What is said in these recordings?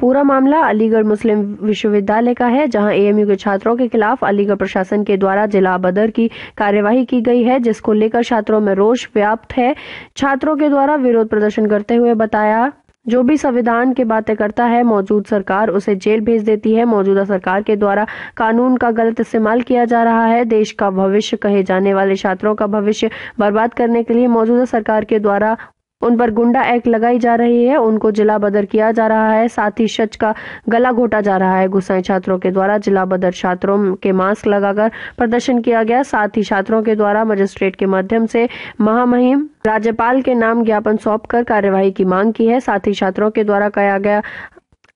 पूरा मामला अलीगढ़ मुस्लिम विश्वविद्यालय का है, जहाँ एएमयू के छात्रों के खिलाफ अलीगढ़ प्रशासन के द्वारा जिला बदर की कार्यवाही की गई है, जिसको लेकर छात्रों में रोष व्याप्त है। छात्रों के द्वारा विरोध प्रदर्शन करते हुए बताया, जो भी संविधान की बातें करता है, मौजूद सरकार उसे जेल भेज देती है। मौजूदा सरकार के द्वारा कानून का गलत इस्तेमाल किया जा रहा है। देश का भविष्य कहे जाने वाले छात्रों का भविष्य बर्बाद करने के लिए मौजूदा सरकार के द्वारा उन पर गुंडा एक्ट लगाई जा रही है। उनको जिला बदर किया जा रहा है। साथ ही सच का गला घोटा जा रहा है। गुस्साई छात्रों के द्वारा जिला बदर छात्रों के मास्क लगाकर प्रदर्शन किया गया। साथ ही छात्रों के द्वारा मजिस्ट्रेट के माध्यम से महामहिम राज्यपाल के नाम ज्ञापन सौंप कर कार्यवाही की मांग की है। साथ ही छात्रों के द्वारा कहा गया,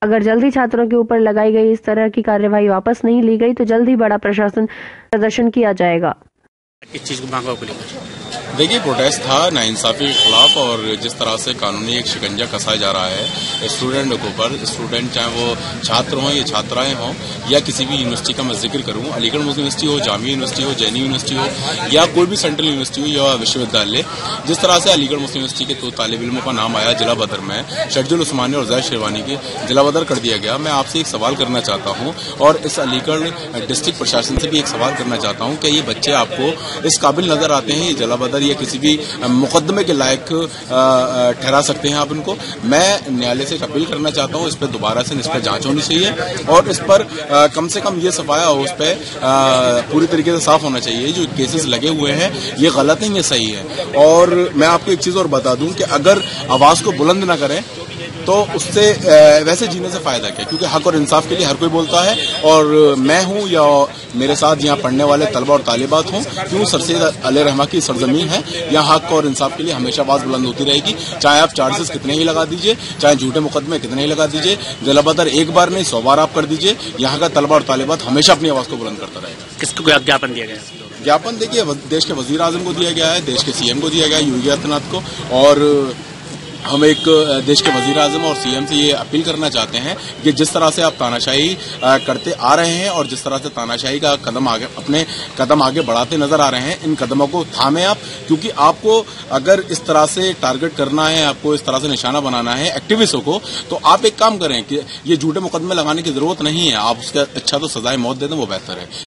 अगर जल्दी छात्रों के ऊपर लगाई गई इस तरह की कार्यवाही वापस नहीं ली गई तो जल्द ही बड़ा प्रशासन प्रदर्शन किया जाएगा। किस चीज़ को मांगा को लेकर? देखिए प्रोटेस्ट था, नाइंसाफी के खिलाफ और जिस तरह से कानूनी एक शिकंजा कसा जा रहा है स्टूडेंट के ऊपर स्टूडेंट चाहे वो छात्र हों या छात्राएँ हों, या किसी भी यूनिवर्सिटी का मैं ज़िक्र करूँ, अलीगढ़ मुस्लिम यूनिवर्सिटी हो जामिया यूनिवर्सिटी हो, जैनी यूनिवर्सिटी हो, या कोई भी सेंट्रल यूनिवर्सिटी हो या विश्वविद्यालय, जिस तरह से अलीगढ़ मुस्लिम यूनिवर्सिटी के दो तालब इलमों का नाम आया, जिला बदर में, शर्जुल उस्मानी और जैद शेरवानी के, जिला बदर कर दिया गया। मैं आपसे एक सवाल करना चाहता हूँ और इस अलीगढ़ डिस्ट्रिक्ट प्रशासन से भी एक सवाल करना चाहता हूँ कि ये बच्चे आपको इस काबिल नज़र आते हैं, ये जला बदर या किसी भी मुकदमे के लायक ठहरा सकते हैं आप इनको मैं न्यायालय से अपील करना चाहता हूँ, इस पर दोबारा से, इस पर जाँच होनी चाहिए और इस पर कम से कम ये सफाया हो उस पर पूरी तरीके से साफ़ होना चाहिए। जो केसेस लगे हुए हैं, ये गलत है, ये सही है। और मैं आपको एक चीज़ और बता दूँ कि अगर आवाज़ को बुलंद ना करें तो उससे वैसे जीने से फ़ायदा क्या? क्योंकि हक और इंसाफ के लिए हर कोई बोलता है और मैं हूँ या मेरे साथ यहाँ पढ़ने वाले तलबा और तालिबात हों क्यों सरसैद अल रहमा की सरजमीन है? यहाँ हक और इंसाफ के लिए हमेशा आवाज़ बुलंद होती रहेगी। चाहे आप चार्जेस कितने ही लगा दीजिए चाहे झूठे मुकदमे कितने ही लगा दीजिए जलाबदर एक बार नहीं सौ बार आप कर दीजिए। यहाँ का तलबा और तालिबात हमेशा अपनी आवाज़ को बुलंद करता रहेगा। किसको ज्ञापन दिया गया? ज्ञापन देखिए देश के वज़ीर आज़म को दिया गया है देश के सीएम को दिया गया है योगी आदित्यनाथ को और हम एक देश के वज़ीर आज़म और सीएम से ये अपील करना चाहते हैं कि जिस तरह से आप तानाशाही करते आ रहे हैं और जिस तरह से तानाशाही का कदम आगे, अपने कदम आगे बढ़ाते नज़र आ रहे हैं, इन कदमों को थामे आप, क्योंकि आपको अगर इस तरह से टारगेट करना है, आपको इस तरह से निशाना बनाना है एक्टिविस्टों को तो आप एक काम करें कि ये झूठे मुकदमे लगाने की ज़रूरत नहीं है। आप उसका अच्छा तो सजाए मौत दे दें, वो बेहतर है।